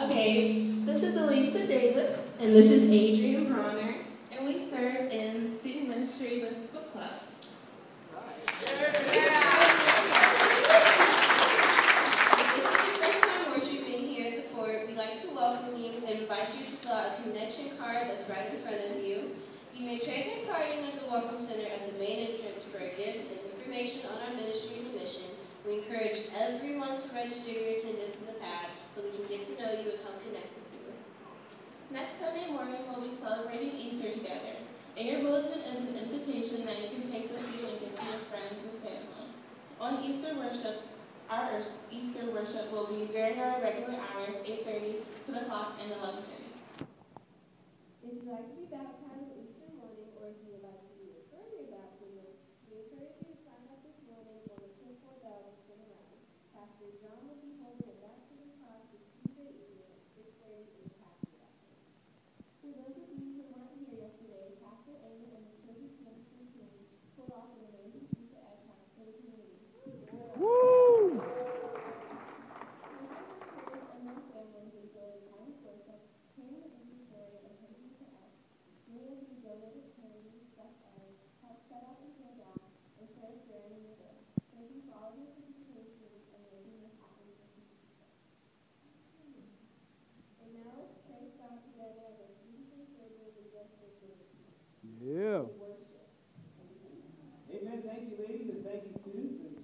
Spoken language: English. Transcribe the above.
Okay, this is Elisa Davis, And this is Adrian Bronner. and we serve in student ministry with book club. If this is your first time worshiping here at the fort, we'd like to welcome you and invite you to fill out a connection card that's right in front of you. You may trade your card in at the Welcome Center at the main entrance for a gift and information on our ministry's mission. We encourage everyone to register your attendance in the pad so we can get to know you and help connect with you. Next Sunday morning, we'll be celebrating Easter together. In your bulletin is an invitation that you can take with you and give to your friends and family. On Easter worship, our Easter worship will be during our regular hours, 8:30, 10 o'clock, and 11:30. If you'd like to be baptized thank you, ladies, and thank you, students.